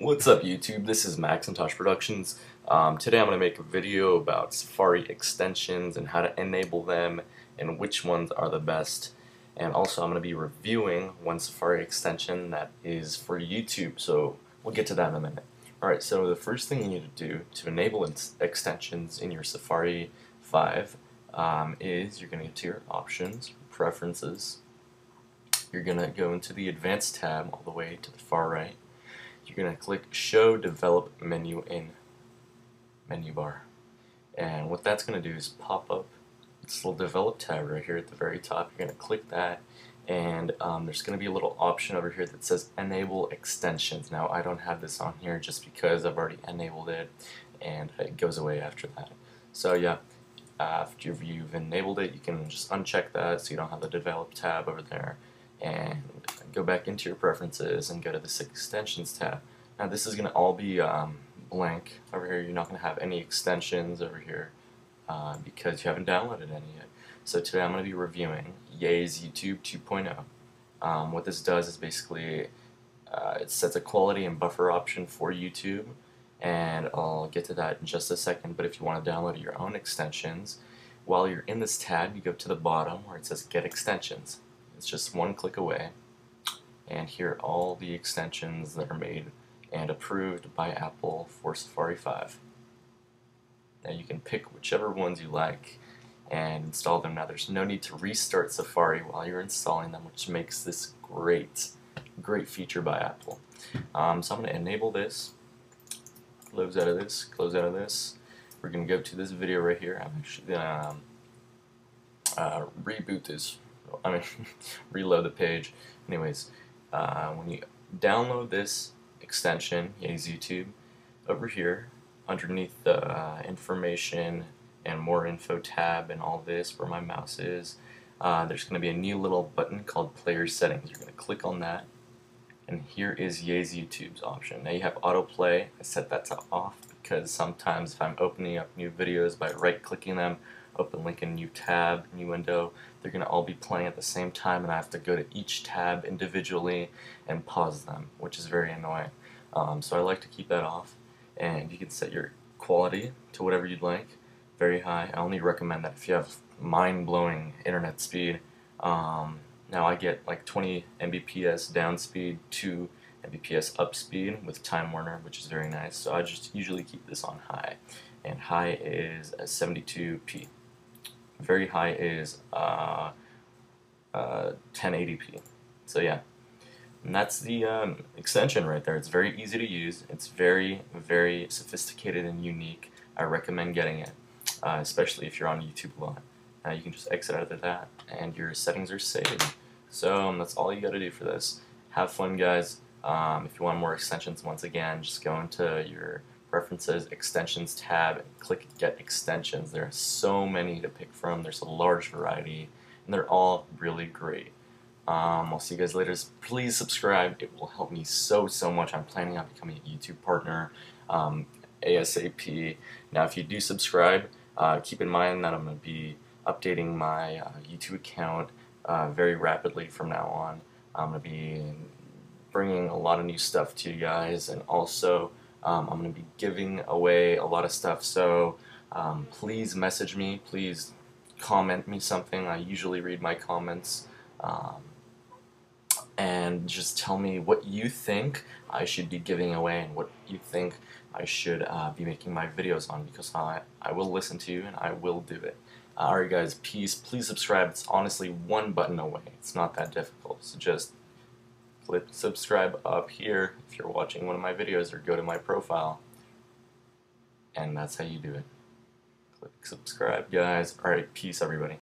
What's up YouTube? This is Maxintosh Productions. Um, today I'm going to make a video about Safari extensions and how to enable them and which ones are the best. And also I'm going to be reviewing one Safari extension that is for YouTube, so we'll get to that in a minute. Alright, so the first thing you need to do to enable extensions in your Safari 5 um, is you're going to get to your options, preferences, you're going to go into the advanced tab all the way to the far right you're going to click Show Develop Menu in Menu Bar. And what that's going to do is pop up this little Develop tab right here at the very top. You're going to click that and um, there's going to be a little option over here that says Enable Extensions. Now I don't have this on here just because I've already enabled it and it goes away after that. So yeah, after you've enabled it, you can just uncheck that so you don't have the Develop tab over there and go back into your preferences and go to this extensions tab. Now this is going to all be um, blank over here. You're not going to have any extensions over here uh, because you haven't downloaded any yet. So today I'm going to be reviewing Yays YouTube 2.0. Um, what this does is basically uh, it sets a quality and buffer option for YouTube and I'll get to that in just a second but if you want to download your own extensions while you're in this tab you go to the bottom where it says get extensions it's just one click away. And here are all the extensions that are made and approved by Apple for Safari 5. Now you can pick whichever ones you like and install them. Now there's no need to restart Safari while you're installing them, which makes this great, great feature by Apple. Um, so I'm going to enable this, close out of this, close out of this. We're going to go to this video right here. I'm actually going to um, uh, reboot this I mean, reload the page. Anyways, uh, when you download this extension, Yays YouTube, over here, underneath the uh, information and more info tab and all this, where my mouse is, uh, there's going to be a new little button called Player Settings. You're going to click on that, and here is Yays YouTube's option. Now you have autoplay. I set that to off because sometimes if I'm opening up new videos by right-clicking them, open link in new tab, new window, they're going to all be playing at the same time and I have to go to each tab individually and pause them, which is very annoying. Um, so I like to keep that off and you can set your quality to whatever you'd like, very high. I only recommend that if you have mind-blowing internet speed. Um, now I get like 20 Mbps down speed, 2 Mbps up speed with Time Warner, which is very nice. So I just usually keep this on high, and high is a 72p very high is uh, uh, 1080p. So yeah, and that's the um, extension right there. It's very easy to use. It's very, very sophisticated and unique. I recommend getting it, uh, especially if you're on YouTube a lot. Now you can just exit out of that and your settings are saved. So um, that's all you got to do for this. Have fun guys. Um, if you want more extensions, once again, just go into your Preferences, Extensions tab, and click Get Extensions. There are so many to pick from. There's a large variety, and they're all really great. Um, I'll see you guys later. Please subscribe. It will help me so, so much. I'm planning on becoming a YouTube partner um, ASAP. Now, if you do subscribe, uh, keep in mind that I'm going to be updating my uh, YouTube account uh, very rapidly from now on. I'm going to be bringing a lot of new stuff to you guys and also um, I'm going to be giving away a lot of stuff, so um, please message me. Please comment me something. I usually read my comments. Um, and just tell me what you think I should be giving away and what you think I should uh, be making my videos on because I, I will listen to you and I will do it. Alright guys, peace. Please subscribe. It's honestly one button away. It's not that difficult. So just click subscribe up here. If you're watching one of my videos or go to my profile. And that's how you do it. Click subscribe guys. Alright peace everybody